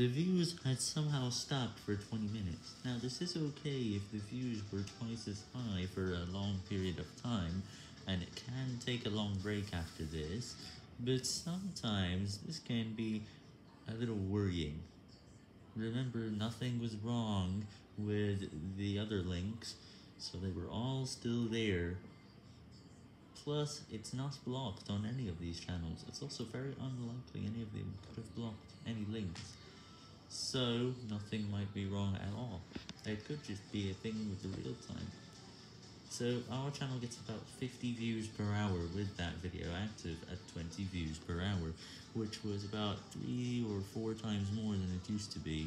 the views had somehow stopped for 20 minutes. Now this is okay if the views were twice as high for a long period of time, and it can take a long break after this, but sometimes this can be a little worrying. Remember, nothing was wrong with the other links, so they were all still there. Plus, it's not blocked on any of these channels. It's also very unlikely any of them could have blocked any links. So, nothing might be wrong at all. It could just be a thing with the real time. So, our channel gets about 50 views per hour with that video active at 20 views per hour, which was about 3 or 4 times more than it used to be.